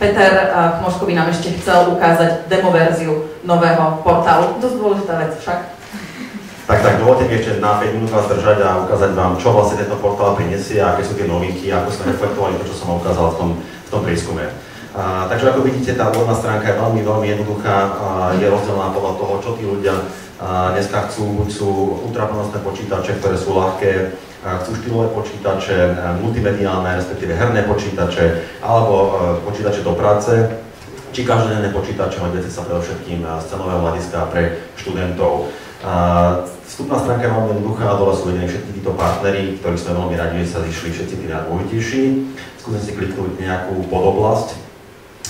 Peter Kmoškovi nám ešte chcel ukázať demoverziu nového portálu. Dosť dôležitá vec však. Tak, tak, dovolte mi ešte na 5 minút vás držať a ukázať vám, čo vlastne tento portál prinesie, aké sú tie novinky, ako sme reflektovali to, čo som ukázal v tom, v tom prieskume. A, takže ako vidíte, tá úvodná stránka je veľmi, veľmi jednoduchá, a je rozdelená podľa toho, čo tí ľudia a dneska chcú, buď sú ultrapanostné počítače, ktoré sú ľahké, chcú štýlové počítače, multimediálne, respektíve herné počítače, alebo e, počítače do práce, či každodenné počítače, ale sa predovšetkým z cenového hľadiska pre študentov. Vstupná stránka je veľmi jednoduchá, dole sú uvedení všetky títo partnery, ktorí sme veľmi radi, že sa zišli všetci tí najdôležitejší. Skúsim si kliknúť nejakú podoblasť,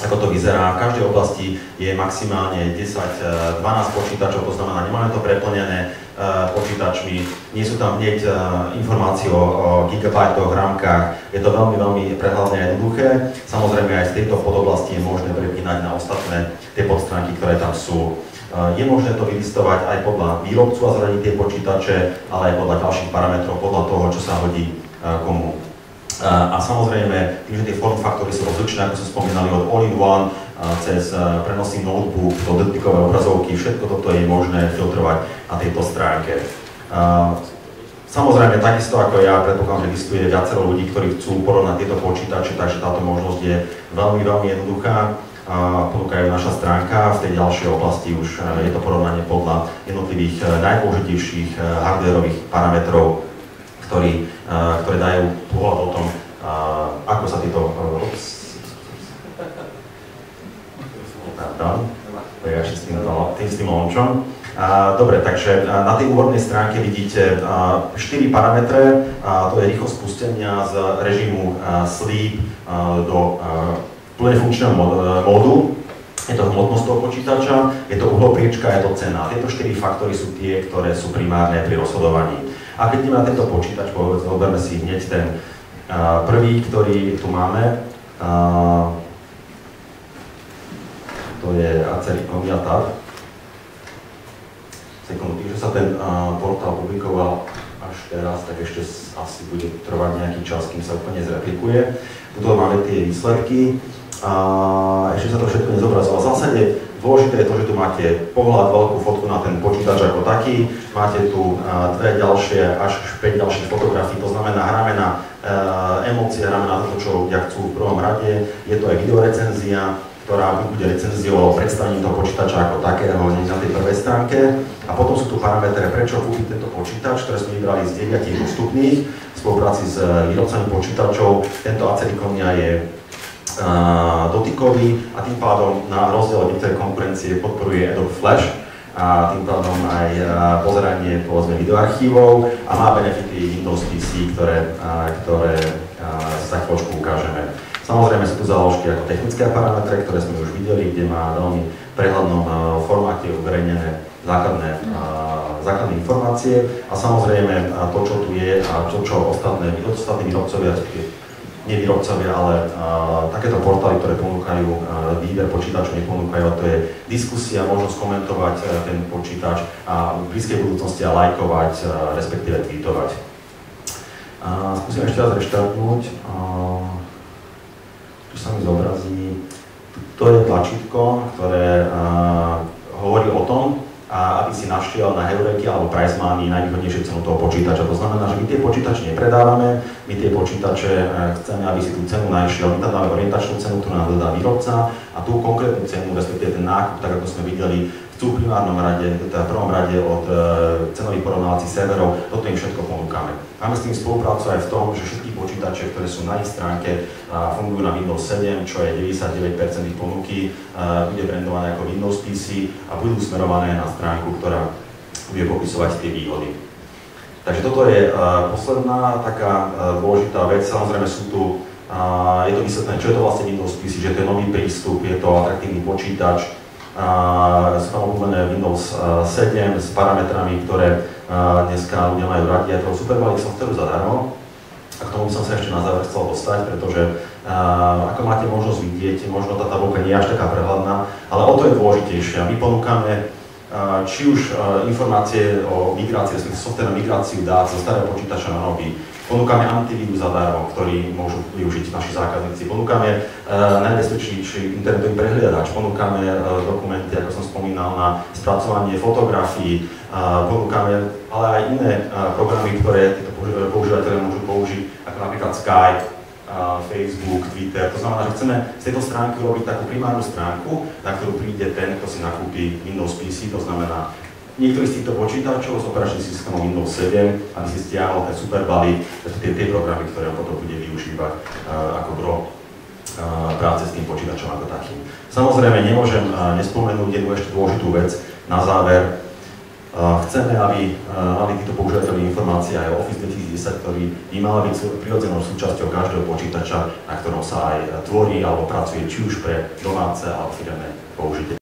ako to vyzerá. V každej oblasti je maximálne 10-12 počítačov, to znamená, nemáme to preplnené eh, počítačmi, nie sú tam hneď eh, informácie o, gigabajtoch, rámkach, je to veľmi, veľmi prehľadné a jednoduché. Samozrejme aj z tejto podoblasti je možné prepínať na ostatné tie podstránky, ktoré tam sú. Eh, je možné to vylistovať aj podľa výrobcu a zradiť tie počítače, ale aj podľa ďalších parametrov, podľa toho, čo sa hodí komu. A samozrejme, tým, že tie form faktory sú rozličné, ako sme spomínali, od all-in-one cez prenosný notebook do dotykové obrazovky, všetko toto je možné filtrovať na tejto stránke. Samozrejme, takisto ako ja, predpokladám, že existuje viacero ľudí, ktorí chcú porovnať tieto počítače, takže táto možnosť je veľmi, veľmi jednoduchá. Ponúkajú naša stránka, v tej ďalšej oblasti už je to porovnanie podľa jednotlivých najdôležitejších hardwareových parametrov ktorý, ktoré dajú pohľad o tom, ako sa títo... Prejaši s týmto, tým, s tým launchom. Dobre, takže na tej úvodnej stránke vidíte 4 parametre, to je rýchlosť spustenia z režimu sleep do plne funkčného módu, je to hmotnosť toho počítača, je to uhlopriečka, je to cena. Tieto 4 faktory sú tie, ktoré sú primárne pri rozhodovaní. A keď ideme na tento počítač, zoberme si hneď ten uh, prvý, ktorý tu máme. Uh, to je Acer Omnia Tab. Sekundu, tým, že sa ten uh, portál publikoval až teraz, tak ešte asi bude trvať nejaký čas, kým sa úplne zreplikuje. Tu máme tie výsledky. A ešte sa to všetko nezobrazilo. V zásade Dôležité je to, že tu máte pohľad, veľkú fotku na ten počítač ako taký, máte tu dve ďalšie, až 5 ďalších fotografií, to znamená, hráme na emócie, hráme na to, čo ľudia chcú v prvom rade. Je to aj videorecenzia, ktorá bude recenziou o predstavení toho počítača ako takého hneď na tej prvej stránke. A potom sú tu parametre, prečo kúpiť tento počítač, ktoré sme vybrali z 9 dostupných v spolupráci s výrobcami počítačov. Tento Acerikonia je dotykový a tým pádom na rozdiel od niektorej konkurencie podporuje Adobe Flash a tým pádom aj pozeranie povedzme videoarchívov a má benefity Windows PC, ktoré, ktoré sa chvíľočku ukážeme. Samozrejme sú tu záložky ako technické parametre, ktoré sme už videli, kde má veľmi prehľadnom formáte uverejnené základné, základné informácie a samozrejme to, čo tu je a to, čo ostatné, ostatní výrobcovia, nie výrobcovia, ale uh, takéto portály, ktoré ponúkajú uh, výber počítačov, neponúkajú, a to je diskusia, možnosť komentovať uh, ten počítač a v blízkej budúcnosti a lajkovať, uh, respektíve tweetovať. Uh, skúsim ešte raz reštartnúť. Uh, tu sa mi zobrazí. To je tlačítko, ktoré uh, hovorí o tom, a aby si našiel na Heureky alebo Price Money najvýhodnejšiu cenu toho počítača. To znamená, že my tie počítače nepredávame, my tie počítače eh, chceme, aby si tú cenu našiel, my tam dáme orientačnú cenu, ktorú nám dodá výrobca a tú konkrétnu cenu, respektíve ten nákup, tak ako sme videli, chcú v primárnom rade, teda v prvom rade od e, cenových porovnávacích serverov, toto im všetko ponúkame. Máme s tým spoluprácu aj v tom, že všetky počítače, ktoré sú na ich stránke, a fungujú na Windows 7, čo je 99% ich ponuky, a bude brandované ako Windows PC a budú smerované na stránku, ktorá bude popisovať tie výhody. Takže toto je uh, posledná taká uh, dôležitá vec. Samozrejme sú tu, uh, je to vysvetlené, čo je to vlastne Windows PC, že to je nový prístup, je to atraktívny počítač, sú tam obľúbené Windows 7 s parametrami, ktoré dneska ľudia majú radi. Je to Supermalik softwareu zadarmo. A k tomu by som sa ešte na záver chcel dostať, pretože ako máte možnosť vidieť, možno tá tabulka nie je až taká prehľadná, ale o to je dôležitejšia. My ponúkame či už informácie o migrácii, respektíve software migráciu dát zo starého počítača na nový, Ponúkame antivírus zadarmo, ktorý môžu využiť naši zákazníci. Ponúkame uh, najbezpečnejší internetový prehliadač, ponúkame uh, dokumenty, ako som spomínal, na spracovanie fotografií, uh, ponúkame ale aj iné programy, ktoré títo používateľe môžu použiť, ako napríklad Skype, Facebook, Twitter. To znamená, že chceme z tejto stránky robiť takú primárnu stránku, na ktorú príde ten, kto si nakúpi Windows PC, to znamená niektorý z týchto počítačov s operačným systémom Windows 7, aby si stiahol ten super balík, tie, tie programy, ktoré potom bude využívať uh, ako gro uh, práce s tým počítačom ako takým. Samozrejme, nemôžem uh, nespomenúť jednu ešte dôležitú vec na záver. Chceme, aby mali títo používateľi informácie aj o Office 2010, ktorý by mal byť prirodzenou súčasťou každého počítača, na ktorom sa aj tvorí alebo pracuje či už pre domáce alebo firemné použitie.